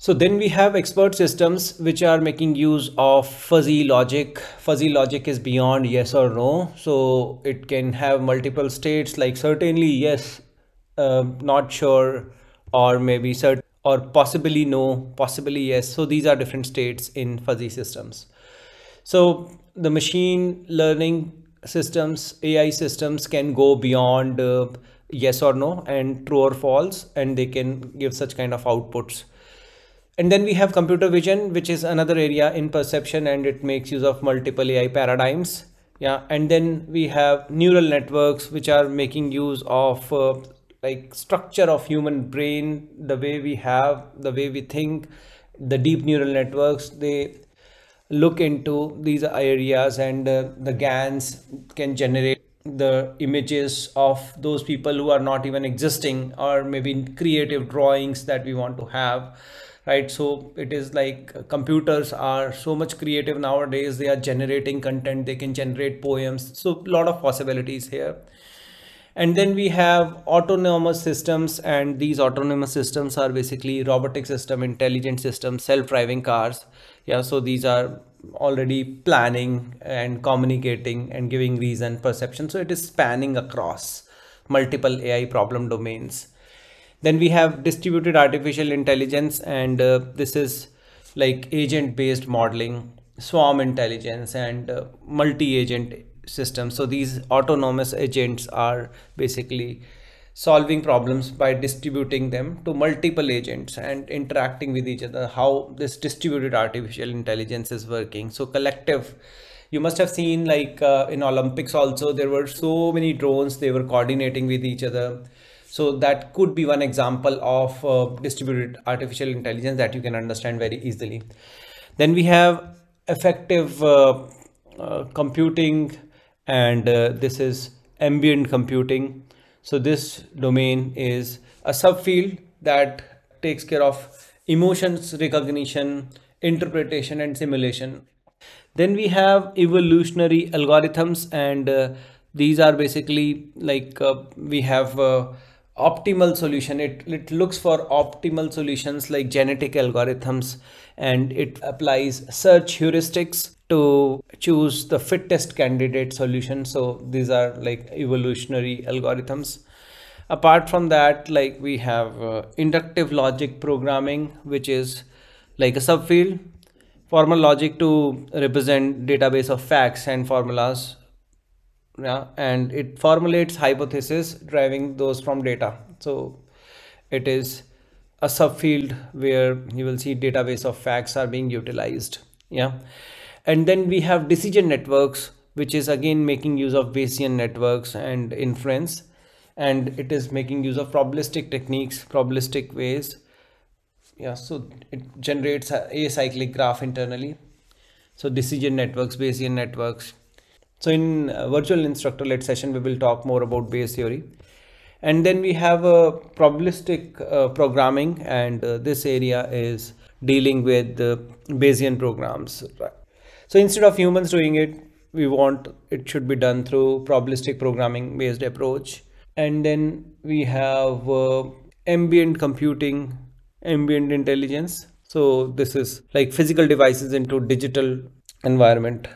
So then we have expert systems which are making use of fuzzy logic. Fuzzy logic is beyond yes or no. So it can have multiple states like certainly yes, uh, not sure, or maybe certain or possibly no, possibly yes. So these are different states in fuzzy systems. So the machine learning systems, AI systems can go beyond uh, yes or no and true or false, and they can give such kind of outputs and then we have computer vision which is another area in perception and it makes use of multiple ai paradigms. Yeah and then we have neural networks which are making use of uh, like structure of human brain the way we have the way we think the deep neural networks. They look into these areas and uh, the gans can generate the images of those people who are not even existing or maybe creative drawings that we want to have right? So it is like uh, computers are so much creative nowadays. They are generating content. They can generate poems. So a lot of possibilities here. And then we have autonomous systems and these autonomous systems are basically robotic system intelligent systems self-driving cars. Yeah so these are already planning and communicating and giving reason perception. So it is spanning across multiple ai problem domains then we have distributed artificial intelligence and uh, this is like agent based modeling swarm intelligence and uh, multi-agent systems. So these autonomous agents are basically solving problems by distributing them to multiple agents and interacting with each other. How this distributed artificial intelligence is working. So collective you must have seen like uh, in olympics also there were so many drones they were coordinating with each other so that could be one example of uh, distributed artificial intelligence that you can understand very easily. Then we have affective uh, uh, computing and uh, this is ambient computing. So this domain is a subfield that takes care of emotions recognition, interpretation and simulation. Then we have evolutionary algorithms and uh, these are basically like uh, we have optimal solution. It, it looks for optimal solutions like genetic algorithms and it applies search heuristics to choose the fittest candidate solution. So these are like evolutionary algorithms. Apart from that like we have uh, inductive logic programming which is like a subfield. Formal logic to represent database of facts and formulas yeah and it formulates hypothesis driving those from data. So it is a subfield where you will see database of facts are being utilized. Yeah. And then we have decision networks which is again making use of bayesian networks and inference. And it is making use of probabilistic techniques probabilistic ways. Yeah so it generates a acyclic graph internally. So decision networks bayesian networks so in virtual instructor led session, we will talk more about Bayes theory. And then we have a probabilistic uh, programming and uh, this area is dealing with Bayesian programs. So instead of humans doing it, we want it should be done through probabilistic programming based approach. And then we have uh, ambient computing, ambient intelligence. So this is like physical devices into digital environment